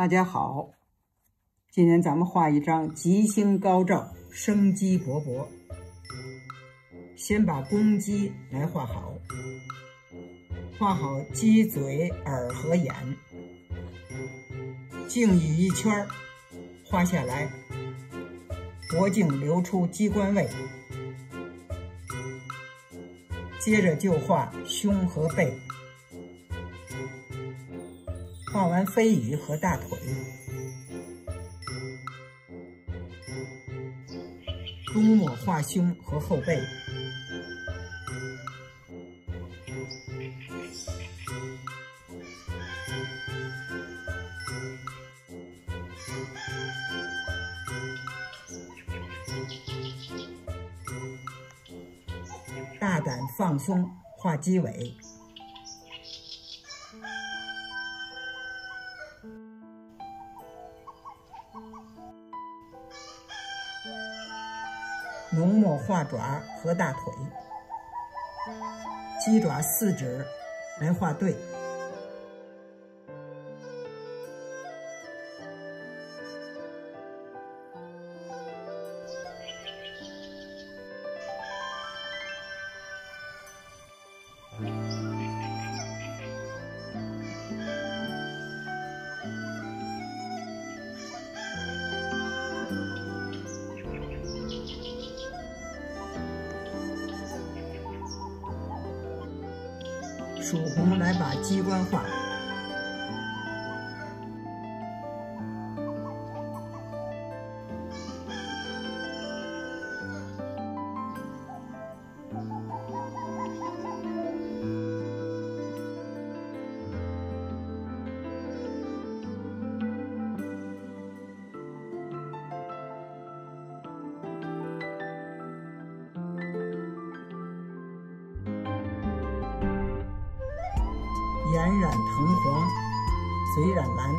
大家好，今天咱们画一张吉星高照、生机勃勃。先把公鸡来画好，画好鸡嘴、耳和眼，镜羽一圈画下来，脖颈留出鸡冠位。接着就画胸和背。画完飞羽和大腿，中末画胸和后背，大胆放松画鸡尾。浓墨画爪和大腿，鸡爪四指没画对，曙红来把鸡冠画。眼染藤黄，嘴染蓝，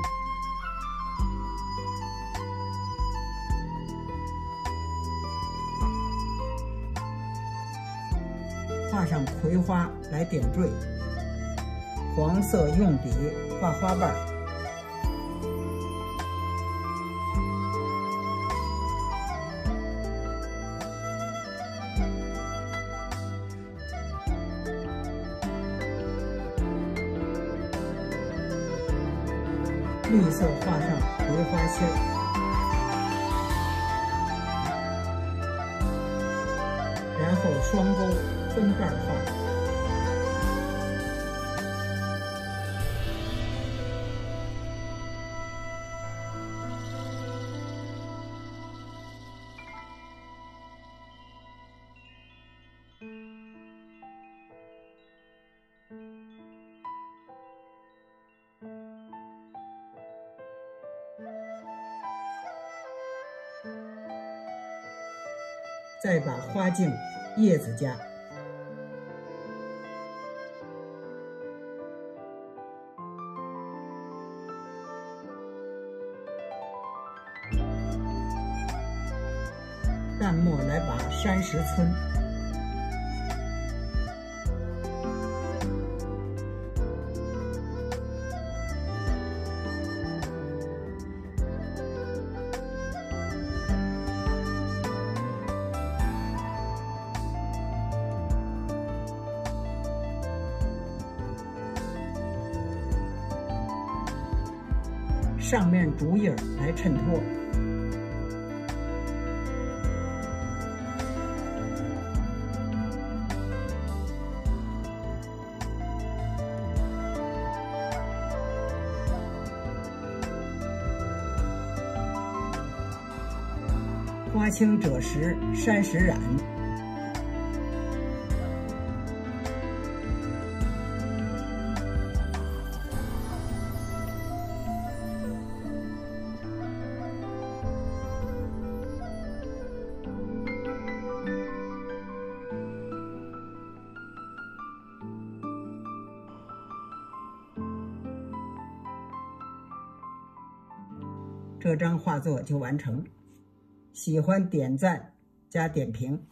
画上葵花来点缀，黄色用笔画花瓣。绿色画上葵花心，然后双钩分瓣画。再把花茎、叶子加，淡墨来把山石皴。上面竹叶来衬托，花青赭石山石染。这张画作就完成，喜欢点赞加点评。